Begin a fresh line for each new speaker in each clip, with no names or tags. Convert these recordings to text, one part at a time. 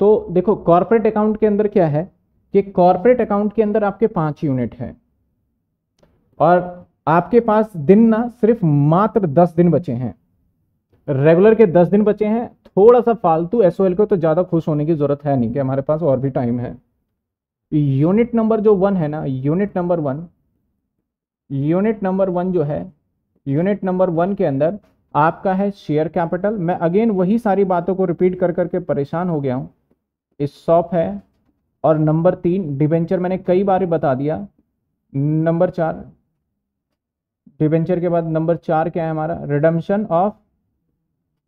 तो देखो corporate account के अंदर क्या है कि कॉर्पोरेट अकाउंट के अंदर आपके पाँच यूनिट है। और आपके पास दिन ना सिर्फ़ मात्र दस दिन बचे हैं। रेगुलर के दस दिन बचे हैं। थोड़ा सा फालतू एसओएल को तो ज़्यादा खुश होने की ज़रूरत है नहीं कि हमारे पास और भी टाइम है। यूनिट नंबर जो वन है ना unit number one unit number one जो है यूनिट नंबर वन के अंदर आपका है शेयर कैपिटल मैं अगेन वही सारी बातों को रिपीट कर करके परेशान हो गया हूँ। इस शॉप है। और नंबर तीन डिवेंचर मैंने कई बार बता दिया। नंबर चार डिवेंचर के बाद नंबर चार क्या है हमारा? रिडम्शन ऑफ़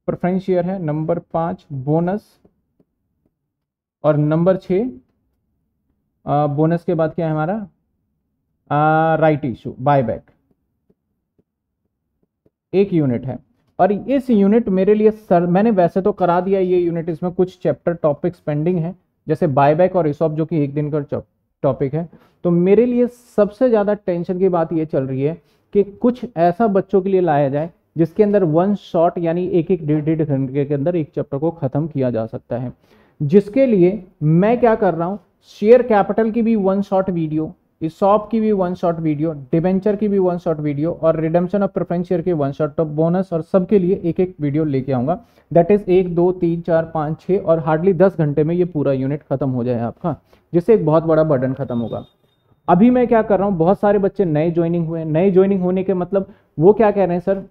प्रेफरेंस शेयर है। नंबर पाँच बोनस और नंबर छ बोनस के बाद क्या है हमारा? राइट इशू बायबैक एक यूनिट है। और इस यूनिट मेरे लिए सर, मैंने वैसे तो करा दिया ये यूनिट इसमें कुछ चैप्टर टॉपिक्स पेंडिंग है, जैसे बायबैक और इसॉप जो कि एक दिन का टॉपिक है। तो मेरे लिए सबसे ज़्यादा टेंशन की बात ये चल रही है कि कुछ ऐसा बच्चों के लिए लाया जाए, जिसके अंदर वन शॉट यानी एक एक डेढ़ डेढ़ घंटे के अंदर एक चैप्टर को ख़त्म किया जा सकता है। जिसके लिए मैं क्या कर रहा हूँ शेयर कैपिटल की भी वन शॉट वीडियो शॉप की भी वन शॉट वीडियो डिवेंचर की भी वन शॉट वीडियो और रिडम्शन ऑफ़ प्रेफरेंस शेयर की वन शॉट बोनस और सबके लिए एक एक वीडियो लेके आऊँगा। दैट इज़ एक, दो, तीन, चार, पाँच छः और हार्डली दस घंटे में ये पूरा यूनिट खत्म हो जाए आपका, जिससे एक बहुत बड़ा बर्डन खत्म होगा। अभी मैं क्या कर रहा हूँ, बहुत सारे बच्चे नए ज्वाइनिंग हुए नए ज्वाइनिंग होने के मतलब वो क्या कह रहे हैं, सर,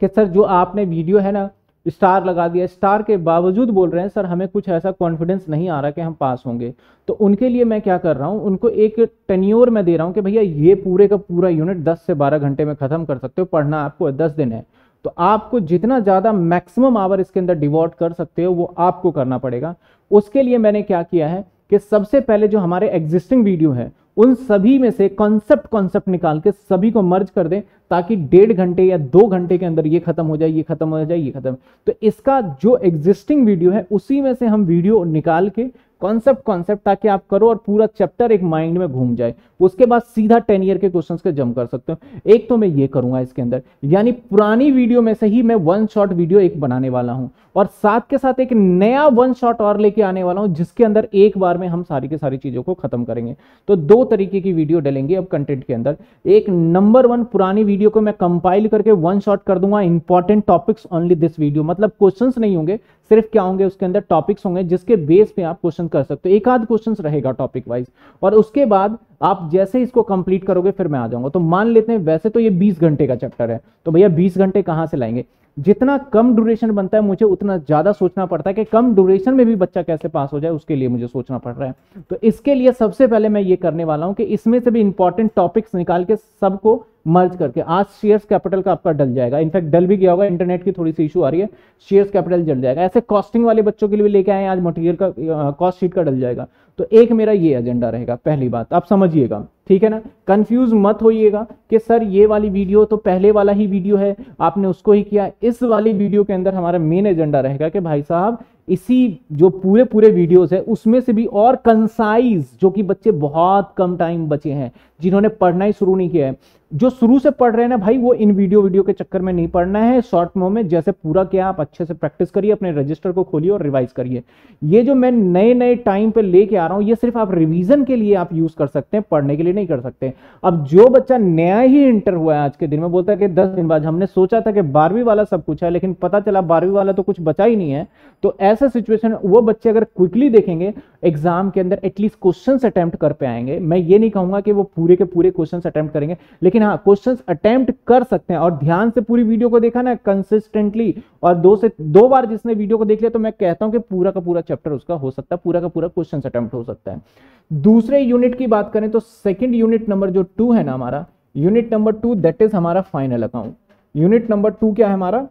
कि सर, जो आपने वीडियो है ना स्टार लगा दिया। स्टार के बावजूद बोल रहे हैं, सर, हमें कुछ ऐसा कॉन्फिडेंस नहीं आ रहा कि हम पास होंगे। तो उनके लिए मैं क्या कर रहा हूँ, उनको एक टेन्योर में दे रहा हूँ कि, भैया, ये पूरे का पूरा यूनिट 10 से 12 घंटे में खत्म कर सकते हो, पढ़ना आपको 10 दिन है। तो आपको जितना ज़्यादा मैक्सिमम आवर इसके अंदर डिवोट कर सकते हो, वो आपको करना पड़ेगा। उसके लिए मैंने क्या किया है कि सबसे पहले जो हमारे एग्जिस्टिंग वीडियो है उन सभी में से कॉन्सेप्ट कॉन्सेप्ट निकाल के सभी को मर्ज कर दें ताकि डेढ़ घंटे या दो घंटे के अंदर ये खत्म हो जाए, ये खत्म हो जाए, ये खत्म। तो इसका जो एग्जिस्टिंग वीडियो है, उसी में से हम वीडियो निकाल के कॉन्सेप्ट कॉन्सेप्ट ताकि आप करो और पूरा चैप्टर एक माइंड में घूम जाए। उसके बाद सीधा टेन ईयर के क्वेश्चंस के जम कर सकते हो। एक तो मैं ये करूँगा इसके अंदर। यानी पुरानी वीडियो में से ही मैं वन शॉट वीडियो एक बनाने वाला हूँ। और साथ के साथ एक नया वन शॉट और लेके आने वाला हूँ, जिसके अंदर एक बार में हम सारी की सारी चीज़ों को खत्म करेंगे। तो दो तरीके की वीडियो डलेंगे अब कंटेंट के अंदर। एक नंबर वन पुरानी वीडियो को मैं कंपाइल करके वन शॉट कर दूँगा। Important topics only this video मतलब क्वेश्चंस नहीं होंगे। सिर्फ़ क्या होंगे, उसके अंदर टॉपिक्स होंगे जिसके बेस पे आप क्वेश्चन कर सकते हो। एक आध क्वेश्चन रहेगा टॉपिक वाइज और उसके बाद आप जैसे इसको कंप्लीट करोगे, फिर मैं आ जाऊँगा। तो मान लेते हैं, वैसे तो ये 20 घंटे का चैप्टर है। तो भैया 20 घंटे कहाँ से लाएँगे? जितना कम ड्यूरेशन बनता है, मुझे उतना ज़्यादा सोचना पड़ता है कि कम ड्यूरेशन में भी बच्चा कैसे पास हो जाए, उसके लिए मुझे सोचना पड़ रहा है। तो इसके लिए सबसे पहले मैं ये करने वाला हूँ कि इसमें से भी इंपॉर्टेंट टॉपिक्स निकाल के सबको मर्ज करके। आज शेयर्स कैपिटल का आपका डल जाएगा। इनफैक्ट डल भी गया होगा, इंटरनेट की थोड़ी सी इशू आ रही है, शेयर्स कैपिटल जल जाएगा। ऐसे कॉस्टिंग वाले बच्चों के लिए लेके आए आज मटेरियल का कॉस्ट शीट का डल जाएगा। तो एक मेरा ये एजेंडा रहेगा, पहली बात। आप समझिएगा। ठीक है ना? कंफ्यूज मत होइएगा कि सर ये वाली वीडियो तो पहले वाला ही वीडियो है, आपने उसको ही किया। इस वाली वीडियो के अंदर हमारा मेन एजेंडा रहेगा कि भाई साहब, इसी जो पूरे पूरे वीडियोस है, उसमें से भी और कंसाइज जो कि बच्चे बहुत कम टाइम बचे हैं, जिन्होंने पढ़ना ही शुरू नहीं किया है। जो शुरू से पढ़ रहे हैं ना भाई, वो इन वीडियो वीडियो के चक्कर में नहीं पढ़ना है। शॉर्ट मो में जैसे पूरा किया, आप अच्छे से प्रैक्टिस करिए, अपने रजिस्टर को खोलिए और रिवाइज करिए। ये जो मैं नए नए टाइम पे लेके आ रहा हूँ, ये सिर्फ़ आप रिवीजन के लिए आप यूज़ कर सकते हैं, पढ़ने के लिए नहीं कर सकते। अब जो बच्चा नया ही इंटर हुआ है आज के दिन, में बोलता है कि दस दिन बाद हमने सोचा था कि बारहवीं वाला सब कुछ है, लेकिन पता चला बारहवीं वाला तो कुछ बचा ही नहीं है। तो ऐसा सिचुएशन वो बच्चे अगर क्विकली देखेंगे एग्ज़ाम के अंदर एटलीस्ट क्वेश्चन अटेम्प्ट कर पे आएँगे। मैं ये नहीं कहूँगा कि वो पूरे के पूरे क्वेश्चन अटेम्प्ट करेंगे, लेकिन हाँ क्वेश्चन अटेम्प्ट कर सकते हैं और ध्यान से पूरी वीडियो को देखा ना कंसिस्टेंटली और दो से, दो बार जिसने वीडियो को देख लिया तो मैं कहता हूँ कि पूरा का पूरा चैप्टर उसका हो सकता है, पूरा का पूरा क्वेश्चन अटेम्प्ट हो सकता है। दूसरे यूनिट की बात करें तो सेकेंड यूनिट नंबर जो टू है ना हमारा unit number two that is हमारा final account unit number two क्या है हमारा?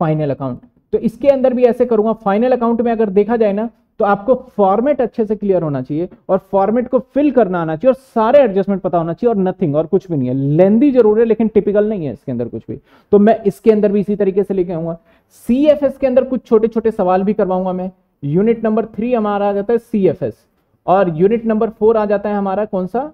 फाइनल अकाउंट तो इसके अंदर भी ऐसे करूँगा फाइनल अकाउंट में अगर देखा जाए ना तो आपको फॉर्मेट अच्छे से क्लियर होना चाहिए और फॉर्मेट को फिल करना आना चाहिए और सारे एडजस्टमेंट पता होना चाहिए और नथिंग और कुछ भी नहीं है। लेंदी ज़रूर है, लेकिन टिपिकल नहीं है इसके अंदर कुछ भी। तो मैं इसके अंदर भी इसी तरीके से लेके आऊँगा। सीएफएस के अंदर कुछ छोटे छोटे सवाल भी करवाऊँगा मैं। यूनिट नंबर थ्री हमारा आ जाता है सीएफएस और यूनिट नंबर फोर आ जाता है हमारा कौन सा?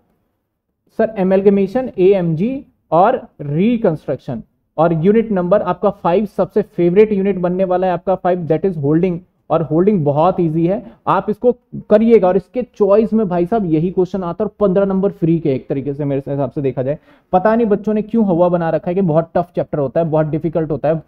सर एमेलगमेशन ए और रिकंस्ट्रक्शन और यूनिट नंबर आपका फाइव सबसे फेवरेट यूनिट बनने वाला है आपका फाइव दैट इज़ होल्डिंग और होल्डिंग बहुत इजी है। आप इसको करिएगा और इसके चॉइस में भाई साहब यही क्वेश्चन आता है और पंद्रह नंबर फ्री के एक तरीके से मेरे हिसाब से देखा जाए। पता नहीं बच्चों ने क्यों हवा बना रखा है कि बहुत टफ चैप्टर होता है, बहुत डिफ़िकल्ट होता है।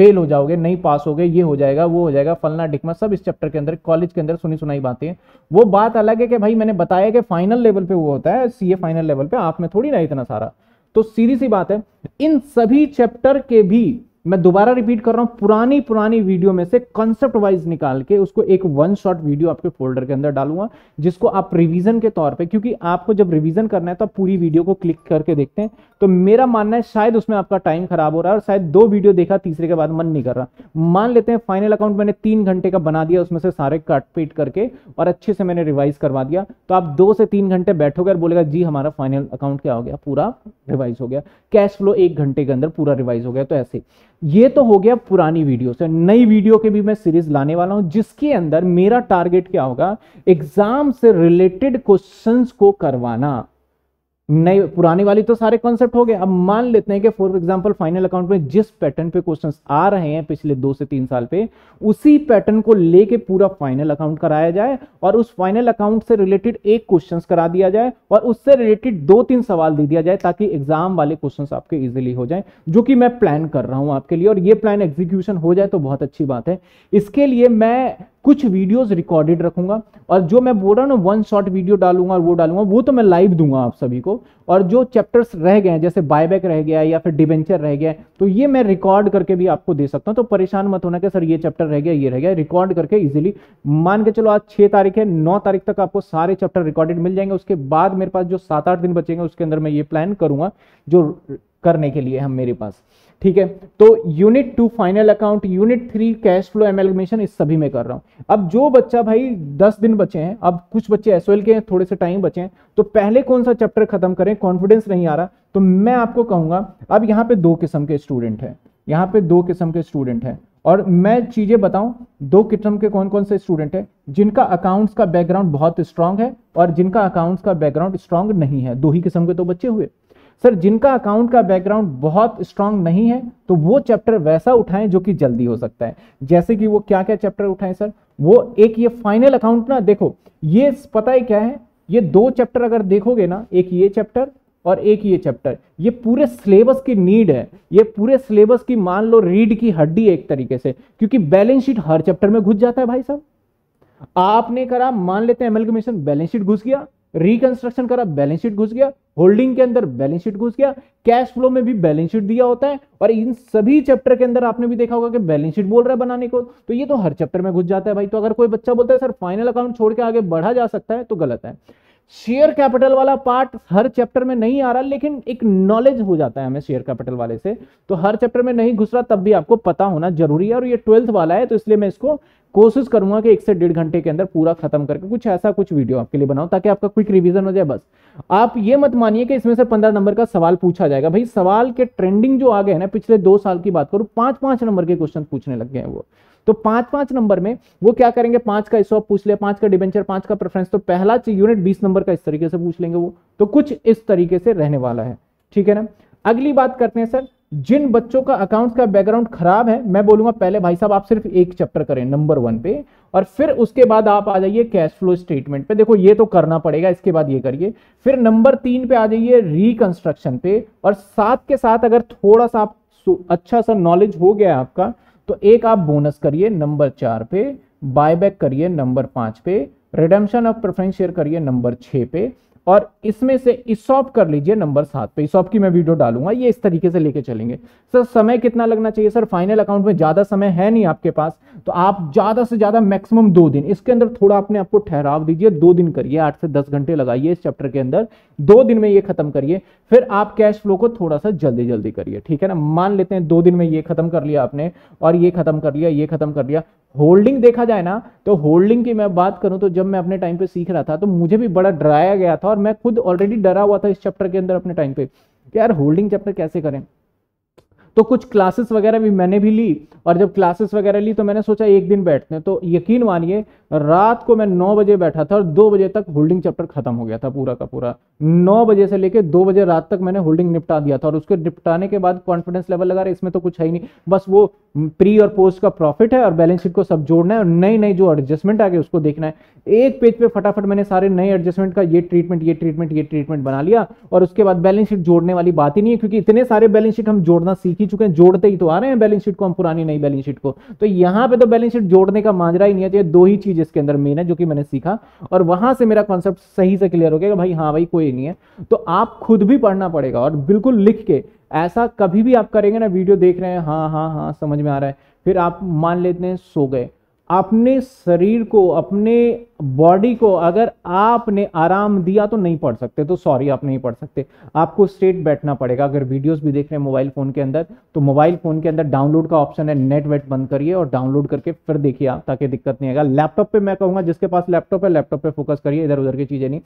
फेल हो जाओगे, नहीं पास हो गए ये हो जाएगा, वो हो जाएगा, फलना डिकमा सब इस चैप्टर के अंदर कॉलेज के अंदर सुनी सुनाई बातें हैं। वो बात अलग है कि भाई मैंने बताया कि फाइनल लेवल पे वो होता है सीए फाइनल लेवल पे, आप में थोड़ी ना इतना सारा। तो सीधी सी बात है, इन सभी चैप्टर के भी मैं दोबारा रिपीट कर रहा हूँ, पुरानी पुरानी वीडियो में से कंसेप्ट वाइज निकाल के उसको एक वन शॉट वीडियो आपके फोल्डर के अंदर डालूँगा, जिसको आप रिवीजन के तौर पे, क्योंकि आपको जब रिवीजन करना है तो आप पूरी वीडियो को क्लिक करके देखते हैं। तो मेरा मानना है शायद उसमें आपका टाइम खराब हो रहा है और शायद दो वीडियो देखा, तीसरे के बाद मन नहीं कर रहा। मान लेते हैं फाइनल अकाउंट मैंने तीन घंटे का बना दिया, उसमें से सारे कट पीट करके और अच्छे से मैंने रिवाइज करवा दिया तो आप दो से तीन घंटे बैठोगे और बोलेगा, जी, हमारा फाइनल अकाउंट क्या हो गया? पूरा रिवाइज हो गया। कैश फ्लो एक घंटे के अंदर पूरा रिवाइज हो गया। तो ऐसे। ये तो हो गया पुरानी वीडियो से नई वीडियो के भी मैं सीरीज़ लाने वाला हूँ, जिसके अंदर मेरा टारगेट क्या होगा? एग्ज़ाम से रिलेटेड क्वेश्चंस को करवाना। नई पुरानी वाली तो सारे कॉन्सेप्ट हो गए। अब मान लेते हैं कि फॉर एग्जांपल फाइनल अकाउंट में जिस पैटर्न पे क्वेश्चंस आ रहे हैं पिछले दो से तीन साल पे, उसी पैटर्न को लेके पूरा फाइनल अकाउंट कराया जाए और उस फाइनल अकाउंट से रिलेटेड एक क्वेश्चंस करा दिया जाए और उससे रिलेटेड दो तीन सवाल दे दिया जाए ताकि एग्ज़ाम वाले क्वेश्चन आपके इजिली हो जाए, जो कि मैं प्लान कर रहा हूँ आपके लिए। और ये प्लान एग्जीक्यूशन हो जाए तो बहुत अच्छी बात है। इसके लिए मैं कुछ वीडियोस रिकॉर्डेड रखूँगा और जो मैं बोल रहा हूँ ना वन शॉट वीडियो डालूँगा और वो डालूँगा, वो तो मैं लाइव दूँगा आप सभी को। और जो चैप्टर्स रह गए हैं, जैसे बायबैक रह गया या फिर डिवेंचर रह गया तो ये मैं रिकॉर्ड करके भी आपको दे सकता हूँ। तो परेशान मत होना कि सर ये चैप्टर रह गया, ये रह गया रिकॉर्ड करके इजिली मान के चलो आज छह तारीख है, नौ तारीख तक आपको सारे चैप्टर रिकॉर्डेड मिल जाएँगे। उसके बाद मेरे पास जो सात आठ दिन बचेंगे, उसके अंदर मैं ये प्लान करूँगा, जो करने के लिए हम मेरे पास। ठीक है? तो unit two final account unit three cash flow amalgamation इस सभी में कर रहा हूँ। अब जो बच्चा भाई दस दिन बचे हैं, अब कुछ बच्चे एस के हैं, थोड़े से टाइम बचे हैं तो पहले कौन सा चैप्टर खत्म करें? कॉन्फिडेंस नहीं आ रहा। तो मैं आपको कहूँगा, अब यहाँ पे दो किस्म के स्टूडेंट हैं। यहाँ पे दो किस्म के स्टूडेंट हैं। और मैं चीज़ें बताऊँ, दो किस्म के कौन कौन से स्टूडेंट हैं, जिनका अकाउंट्स का बैकग्राउंड बहुत स्ट्रांग है और जिनका अकाउंट्स का बैकग्राउंड स्ट्रांग नहीं है। दो ही किस्म के तो बच्चे हुए। सर, जिनका अकाउंट का बैकग्राउंड बहुत स्ट्रांग नहीं है तो वो चैप्टर वैसा उठाएँ जो कि जल्दी हो सकता है। जैसे कि वो क्या क्या चैप्टर उठाएँ, सर? वो एक ये फाइनल अकाउंट ना, देखो, ये पता है क्या है? ये दो चैप्टर अगर देखोगे ना, एक ये चैप्टर और एक ये चैप्टर ये पूरे सिलेबस की नीड है। ये पूरे सिलेबस की मान लो रीड की हड्डी एक तरीके से, क्योंकि बैलेंस शीट हर चैप्टर में घुस जाता है भाई साहब। आपने करा, मान लेते हैं एमएलगमेशन बैलेंस शीट घुस गया रिकंस्ट्रक्शन करा बैलेंस शीट घुस गया होल्डिंग के अंदर बैलेंस शीट घुस गया कैश फ्लो में भी बैलेंस शीट दिया होता है, और इन सभी चैप्टर के अंदर आपने भी देखा होगा कि बैलेंस शीट बोल रहा है बनाने को तो ये तो हर चैप्टर में घुस जाता है भाई। तो अगर कोई बच्चा बोलता है, सर फाइनल अकाउंट छोड़ के आगे बढ़ा जा सकता है तो गलत है। शेयर कैपिटल वाला पार्ट हर चैप्टर में नहीं आ रहा, लेकिन एक नॉलेज हो जाता है हमें शेयर कैपिटल वाले से। तो हर चैप्टर में नहीं घुस रहा, तब भी आपको पता होना ज़रूरी है, और ये ट्वेल्थ वाला है तो इसलिए मैं इसको कोशिश करूँगा कि एक से डेढ़ घंटे के अंदर पूरा खत्म करके कुछ ऐसा कुछ वीडियो आपके लिए बनाऊँ ताकि आपका क्विक रिवीजन हो जाए बस। आप ये मत मानिए कि इसमें से पंद्रह नंबर का सवाल पूछा जाएगा। भाई, सवाल के ट्रेंडिंग जो आ गए ना, पिछले दो साल की बात करूँ पाँच पाँच नंबर के क्वेश्चन पूछने लग गए हैं वो। तो पाँच पाँच नंबर में वो क्या करेंगे? पाँच का इसॉप पूछ लिया, पाँच का डिबेंचर पाँच का प्रेफरेंस तो पहला यूनिट बीस नंबर का इस तरीके से पूछ लेंगे वो। तो कुछ इस तरीके से रहने वाला है। ठीक है ना? अगली बात करते हैं, सर। जिन बच्चों का अकाउंट का बैकग्राउंड खराब है, मैं बोलूँगा पहले भाई साहब, आप सिर्फ़ एक चैप्टर करें नंबर वन पे, और फिर उसके बाद आप आ जाइए कैश फ्लो स्टेटमेंट पे। देखो, ये तो करना पड़ेगा, इसके बाद ये करिए। फिर नंबर तीन पे आ जाइए रिकंस्ट्रक्शन पे, और साथ के साथ अगर थोड़ा सा आप अच्छा सा नॉलेज हो गया आपका तो एक आप बोनस करिए नंबर चार पे बायबैक करिए नंबर पाँच पे रिडेम्पशन ऑफ़ प्रेफरेंस शेयर करिए नंबर छह पे और इसमें से इसॉप कर लीजिए नंबर सात पे। इसॉप की मैं वीडियो डालूँगा, ये इस तरीके से लेके चलेंगे। सर, समय कितना लगना चाहिए? सर फाइनल अकाउंट में ज़्यादा समय है नहीं आपके पास तो आप ज़्यादा से ज़्यादा मैक्सिमम दो दिन, इसके अंदर थोड़ा अपने आपको ठहराव दीजिए, दो दिन करिए, आठ से दस घंटे लगाइए इस चैप्टर के अंदर, दो दिन में ये खत्म करिए, फिर आप कैश फ्लो को थोड़ा सा जल्दी जल्दी करिए, ठीक है ना? मान लेते हैं दो दिन में ये खत्म कर लिया आपने, और ये खत्म कर लिया, ये खत्म कर लिया होल्डिंग देखा जाए ना तो होल्डिंग की मैं बात करूँ तो जब मैं अपने टाइम पे सीख रहा था तो मुझे भी बड़ा डराया गया था और मैं खुद ऑलरेडी डरा हुआ था इस चैप्टर के अंदर अपने टाइम पे यार होल्डिंग चैप्टर कैसे करें? तो कुछ क्लासेस वगैरह भी मैंने भी ली और जब क्लासेस वगैरह ली तो मैंने सोचा एक दिन बैठते हैं। तो यकीन मानिए, रात को मैं नौ बजे बैठा था और दो बजे तक होल्डिंग चैप्टर खत्म हो गया था पूरा का पूरा। नौ बजे से लेकर दो बजे रात तक मैंने होल्डिंग निपटा दिया था और उसके निपटाने के बाद कॉन्फिडेंस लेवल लगा रहा, इसमें तो कुछ है ही नहीं। बस वो प्री और पोस्ट का प्रॉफिट है और बैलेंस शीट को सब जोड़ना है और नई नई जो एडजस्टमेंट आ गई उसको देखना है। एक पेज पे फटाफट मैंने सारे नए एडजस्टमेंट का ये ट्रीटमेंट ये ट्रीटमेंट ये ट्रीटमेंट बना लिया और उसके बाद बैलेंस शीट जोड़ने वाली बात ही नहीं है, क्योंकि इतने सारे बैलेंस शीट हम जोड़ना सीख ही चुके हैं, जोड़ते ही तो आ रहे हैं बैलेंस शीट को, हम पुरानी नई बैलेंस शीट को। तो यहाँ पे तो बैलेंस शीट जोड़ने का मांजरा ही नहीं है दो ही चीज़ इसके अंदर मेन है, जो कि मैंने सीखा। और वहाँ से मेरा कॉन्सेप्ट सही से क्लियर हो गया भाई हाँ भाई, कोई नहीं है। तो आप खुद भी पढ़ना पड़ेगा और बिल्कुल लिख के, ऐसा कभी भी आप करेंगे ना, वीडियो देख रहे हैं हाँ हाँ हाँ समझ में आ रहा है, फिर आप मान लेते हैं, सो गए। अपने शरीर को, अपने बॉडी को अगर आपने आराम दिया तो नहीं पढ़ सकते तो सॉरी आप नहीं पढ़ सकते। आपको स्ट्रेट बैठना पड़ेगा। अगर वीडियोस भी देख रहे हैं मोबाइल फ़ोन के अंदर तो मोबाइल फ़ोन के अंदर डाउनलोड का ऑप्शन है नेट वेट बंद करिए और डाउनलोड करके फिर देखिए आप, ताकि दिक्कत नहीं आएगा। लैपटॉप पर मैं कहूँगा, जिसके पास लैपटॉप है लैपटॉप पर फोकस करिए इधर उधर की चीज़ें नहीं।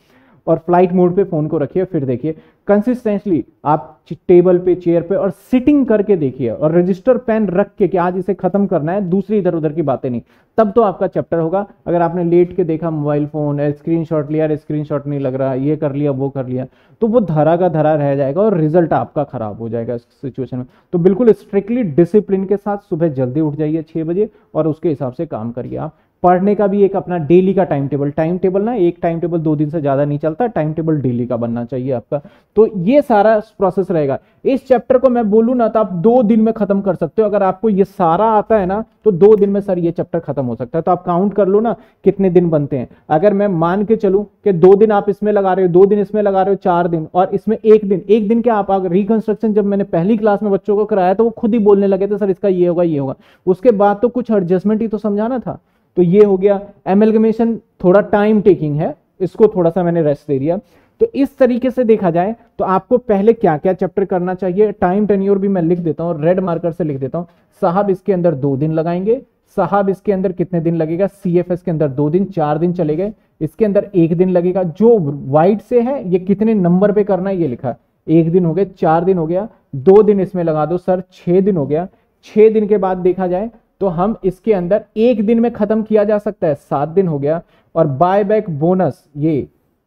और फ़्लाइट मोड पे फ़ोन को रखिए, फिर देखिए। कंसिस्टेंटली आप टेबल पे चेयर पे और सिटिंग करके देखिए और रजिस्टर पेन रख के कि आज इसे खत्म करना है, दूसरी इधर उधर की बातें नहीं। तब तो आपका चैप्टर होगा। अगर आपने लेट के देखा मोबाइल फ़ोन स्क्रीन शॉट लिया स्क्रीन शॉट नहीं लग रहा, ये कर लिया, वो कर लिया तो वो धरा का धरा रह जाएगा और रिज़ल्ट आपका खराब हो जाएगा इस सिचुएशन में। तो बिल्कुल स्ट्रिक्टली डिसिप्लिन के साथ सुबह जल्दी उठ जाइए छह बजे और उसके हिसाब से काम करिए आप। पढ़ने का भी एक अपना डेली का टाइम टेबल टाइम टेबल ना एक टाइम टेबल दो दिन से ज़्यादा नहीं चलता टाइम टेबल डेली का बनना चाहिए आपका। तो ये सारा प्रोसेस रहेगा। इस चैप्टर को मैं बोलूँ ना तो आप दो दिन में खत्म कर सकते हो। अगर आपको ये सारा आता है ना तो दो दिन में सर ये चैप्टर खत्म हो सकता है। तो आप काउंट कर लो ना, कितने दिन बनते हैं। अगर मैं मान के चलूँ कि दो दिन आप इसमें लगा रहे हो, दो दिन इसमें लगा रहे हो, चार दिन, और इसमें एक दिन एक दिन क्या आप रिकंस्ट्रक्शन जब मैंने पहली क्लास में बच्चों को कराया तो वो खुद ही बोलने लगे थे, सर, इसका ये होगा ये होगा। उसके बाद तो कुछ एडजस्टमेंट ही तो समझाना था। तो ये हो गया। एमलगमेशन थोड़ा टाइम टेकिंग है। इसको थोड़ा सा मैंने रेस्ट दे दिया। तो इस तरीके से देखा जाए तो आपको पहले क्या क्या चैप्टर करना चाहिए। टाइम टेन्योर भी मैं लिख देता हूँ रेड मार्कर से लिख देता हूँ। साहब इसके अंदर दो दिन लगाएँगे। साहब इसके अंदर कितने दिन लगेगा? सी एफ़ एस के अंदर दो दिन, चार दिन चले गए। इसके अंदर एक दिन लगेगा। जो व्हाइट से है, ये कितने नंबर पे करना है, ये लिखा। एक दिन हो गया चार दिन हो गया। दो दिन इसमें लगा दो, सर, छह दिन हो गया। छह दिन के बाद देखा जाए तो हम इसके अंदर एक दिन में खत्म किया जा सकता है, सात दिन हो गया, और बाय बैक बोनस ये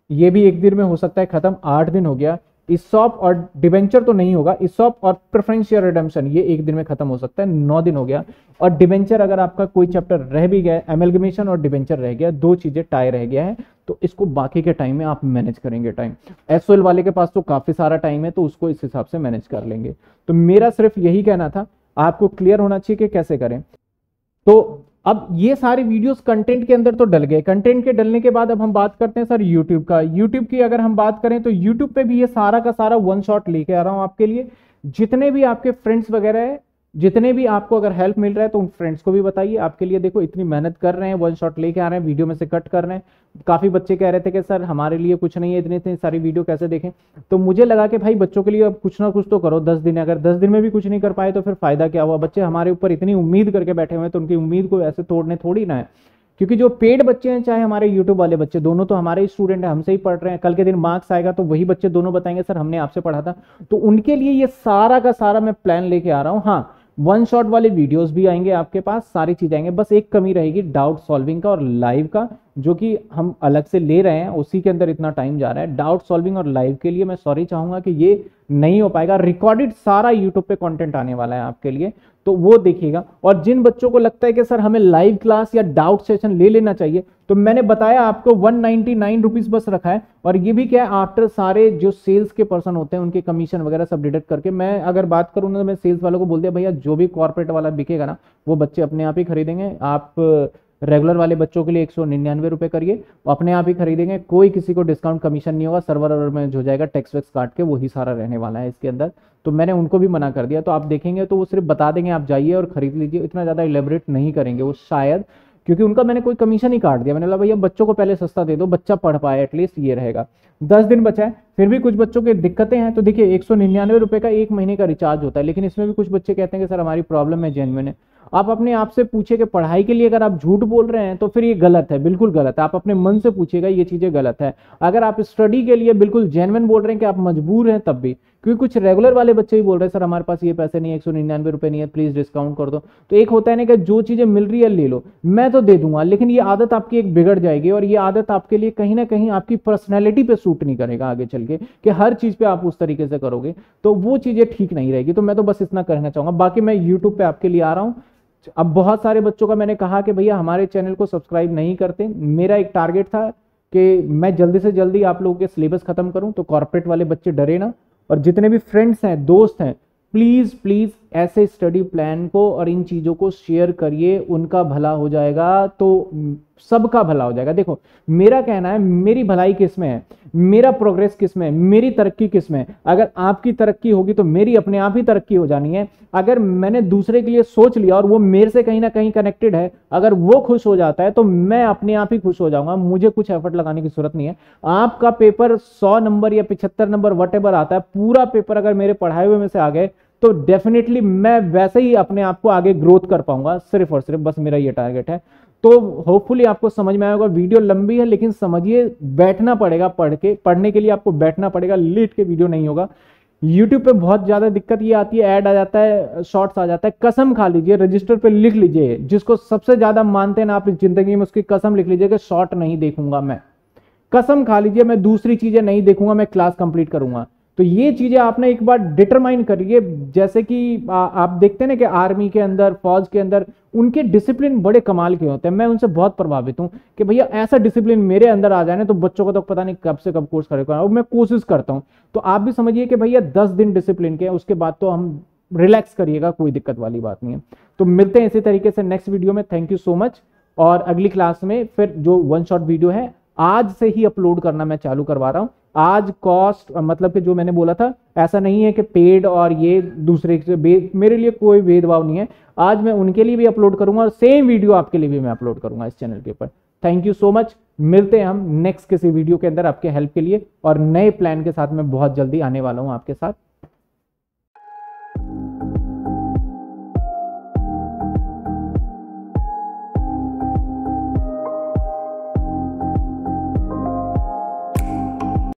ये भी एक दिन में हो सकता है, खत्म, आठ दिन हो गया। इसॉप और डिवेंचर तो नहीं होगा इसॉप और प्रेफरेंशियल रिडेम्पशन ये एक दिन में खत्म हो सकता है, नौ दिन हो गया। और डिवेंचर अगर आपका कोई चैप्टर रह भी गया एमेलगमेशन और डिवेंचर रह गया, दो चीज़ें टाई रह गया है तो इसको बाकी के टाइम में आप मैनेज करेंगे टाइम एसओएल वाले के पास तो काफ़ी सारा टाइम है तो उसको इस हिसाब से मैनेज कर लेंगे। तो मेरा सिर्फ़ यही कहना था आपको क्लियर होना चाहिए कि कैसे करें। तो अब ये सारे वीडियोस कंटेंट के अंदर तो डल गए। कंटेंट के डलने के बाद अब हम बात करते हैं सर यूट्यूब का। यूट्यूब की अगर हम बात करें तो यूट्यूब पे भी ये सारा का सारा वन शॉट लेके आ रहा हूँ आपके लिए। जितने भी आपके फ्रेंड्स वगैरह है जितने भी आपको अगर हेल्प मिल रहा है तो उन फ्रेंड्स को भी बताइए। आपके लिए देखो, इतनी मेहनत कर रहे हैं वन शॉट लेके आ रहे हैं वीडियो में से कट कर रहे हैं। काफ़ी बच्चे कह रहे थे कि, सर, हमारे लिए कुछ नहीं है, इतनी इतनी सारी वीडियो कैसे देखें? तो मुझे लगा कि, भाई, बच्चों के लिए अब कुछ ना कुछ तो करो, दस दिन, अगर दस दिन में भी कुछ नहीं कर पाए तो फिर फ़ायदा क्या हुआ? बच्चे हमारे ऊपर इतनी उम्मीद करके बैठे हुए हैं तो उनकी उम्मीद को ऐसे तोड़ने थोड़ी ना है। क्योंकि जो पेड बच्चे हैं, चाहे हमारे यूट्यूब वाले बच्चे, दोनों तो हमारे स्टूडेंट हैं, हमसे ही पढ़ रहे हैं। कल के दिन मार्क्स आएगा तो वही बच्चे दोनों बताएँगे, सर, हमने आपसे पढ़ा था। तो उनके लिए ये सारा का सारा मैं प्लान लेके आ रहा हूँ। हाँ वन शॉट वाले वीडियोस भी आएँगे आपके पास, सारी चीज़ें आएँगे, बस एक कमी रहेगी डाउट सॉल्विंग का और लाइव का। जो कि हम अलग से ले रहे हैं, उसी के अंदर इतना टाइम जा रहा है। डाउट सॉल्विंग और लाइव के लिए मैं सॉरी चाहूँगा कि ये नहीं हो पाएगा। रिकॉर्डेड सारा यूट्यूब पे कंटेंट आने वाला है आपके लिए तो वो देखिएगा। और जिन बच्चों को लगता है कि सर हमें लाइव क्लास या डाउट सेशन ले लेना चाहिए तो मैंने बताया आपको वन नाइनटी बस रखा है। और ये भी क्या है आफ्टर सारे जो सेल्स के पर्सन होते हैं, उनके कमीशन वगैरह सब डिडक्ट करके, मैं अगर बात करूँ ना तो मैं सेल्स वालों को बोल दिया, भैया, जो भी कॉर्पोरेट वाला बिकेगा ना, वो बच्चे अपने आप ही खरीदेंगे। आप रेगुलर वाले बच्चों के लिए एक सौ निन्यानवे करिए। वो अपने आप ही खरीदेंगे, कोई किसी को डिस्काउंट कमीशन नहीं होगा सर्वर में जो जाएगा टैक्स वैक्स काट के वही सारा रहने वाला है इसके अंदर। तो मैंने उनको भी मना कर दिया तो आप देखेंगे तो वो सिर्फ़ बता देंगे, आप जाइए और खरीद लीजिए, इतना ज़्यादा इलेबरेट नहीं करेंगे वो शायद, क्योंकि उनका मैंने कोई कमीशन ही काट दिया। मैंने बोला, भैया, बच्चों को पहले सस्ता दे दो, बच्चा पढ़ पाए एटलीस्ट ये रहेगा। दस दिन बचा है, फिर भी कुछ बच्चों की दिक्कतें हैं तो देखिए, एक सौ निन्यानवे रुपए का एक महीने का रिचार्ज होता है, लेकिन इसमें भी कुछ बच्चे कहते हैं कि, सर, हमारी प्रॉब्लम है जेनविन है। आप अपने आप से पूछे कि पढ़ाई के लिए अगर आप झूठ बोल रहे हैं तो फिर ये गलत है, बिल्कुल गलत है। आप अपने मन से पूछेगा ये चीज़ें गलत है। अगर आप स्टडी के लिए बिल्कुल जेनविन बोल रहे हैं कि आप मजबूर हैं, तब भी। क्योंकि कुछ रेगुलर वाले बच्चे भी बोल रहे हैं, सर, हमारे पास ये पैसे नहीं है, एक सौ निन्यानवे रुपए नहीं है प्लीज़ डिस्काउंट कर दो। तो एक होता है ना कि जो चीज़ें मिल रही है, ले लो। मैं तो दे दूँगा, लेकिन ये आदत आपकी एक बिगड़ जाएगी और ये आदत आपके लिए कहीं ना कहीं आपकी पर्सनैलिटी पे सूट नहीं करेगा आगे चल के, कि हर चीज़ पे आप उस तरीके से करोगे। तो वो चीज़ें ठीक नहीं रहेगी। तो मैं तो बस इतना कहना चाहूँगा। बाकी मैं यूट्यूब पे आपके लिए आ रहा हूँ। अब बहुत सारे बच्चों का मैंने कहा कि भैया, हमारे चैनल को सब्सक्राइब नहीं करते। मेरा एक टारगेट था कि मैं जल्दी से जल्दी आप लोगों के सिलेबस खत्म करूँ तो कॉर्पोरेट वाले बच्चे डरे ना। और जितने भी फ्रेंड्स हैं, दोस्त हैं, प्लीज़ प्लीज़ ऐसे स्टडी प्लान को और इन चीज़ों को शेयर करिए, उनका भला हो जाएगा तो सबका भला हो जाएगा। देखो, मेरा कहना है, मेरी भलाई किसमें है? मेरा प्रोग्रेस किसमें है? मेरी तरक्की किसमें है? अगर आपकी तरक्की होगी तो मेरी अपने आप ही तरक्की हो जानी है। अगर मैंने दूसरे के लिए सोच लिया और वो मेरे से कहीं ना कहीं कनेक्टेड है, अगर वो खुश हो जाता है तो मैं अपने आप ही खुश हो जाऊँगा। मुझे कुछ एफर्ट लगाने की ज़रूरत नहीं है। आपका पेपर सौ नंबर या पिछहत्तर नंबर वट आता है, पूरा पेपर अगर मेरे पढ़ाए हुए में से आ गए तो डेफिनेटली मैं वैसे ही अपने आप को आगे ग्रोथ कर पाऊँगा, सिर्फ़ और सिर्फ़ बस मेरा ये टारगेट है। तो होपफुली आपको समझ में आएगा वीडियो लंबी है, लेकिन समझिए, बैठना पड़ेगा पढ़ के, पढ़ने के लिए आपको बैठना पड़ेगा लेट के वीडियो नहीं होगा। यूट्यूब पे बहुत ज़्यादा दिक्कत ये आती है ऐड आ जाता है शॉर्ट्स आ जाता है, कसम खा लीजिए रजिस्टर पे लिख लीजिए, जिसको सबसे ज़्यादा मानते हैं ना आप ज़िंदगी में, उसकी कसम लिख लीजिए कि शॉर्ट नहीं देखूँगा मैं। कसम खा लीजिए, मैं दूसरी चीज़ें नहीं देखूँगा, मैं क्लास कंप्लीट करूँगा। तो ये चीज़ें आपने एक बार डिटरमाइन करिए जैसे कि आ, आप देखते हैं ना कि आर्मी के अंदर फौज के अंदर उनके डिसिप्लिन बड़े कमाल के होते हैं। मैं उनसे बहुत प्रभावित हूँ कि भैया ऐसा डिसिप्लिन मेरे अंदर आ जाए ना तो बच्चों को तो पता नहीं कब से कब कोर्स करेगा और मैं कोशिश करता हूँ। तो आप भी समझिए कि भैया दस दिन डिसिप्लिन के उसके बाद तो हम रिलैक्स करिएगा कोई दिक्कत वाली बात नहीं है। तो मिलते हैं इसी तरीके से नेक्स्ट वीडियो में। थैंक यू सो मच और अगली क्लास में फिर जो वन शॉट वीडियो है आज से ही अपलोड करना मैं चालू करवा रहा हूँ। आज कॉस्ट मतलब कि जो मैंने बोला था, ऐसा नहीं है कि पेड और ये दूसरे मेरे लिए कोई भेदभाव नहीं है। आज मैं उनके लिए भी अपलोड करूँगा और सेम वीडियो आपके लिए भी मैं अपलोड करूँगा इस चैनल के ऊपर। थैंक यू सो मच मिलते हैं हम नेक्स्ट किसी वीडियो के अंदर आपके हेल्प के लिए और नए प्लान के साथ मैं बहुत जल्दी आने वाला हूँ आपके साथ।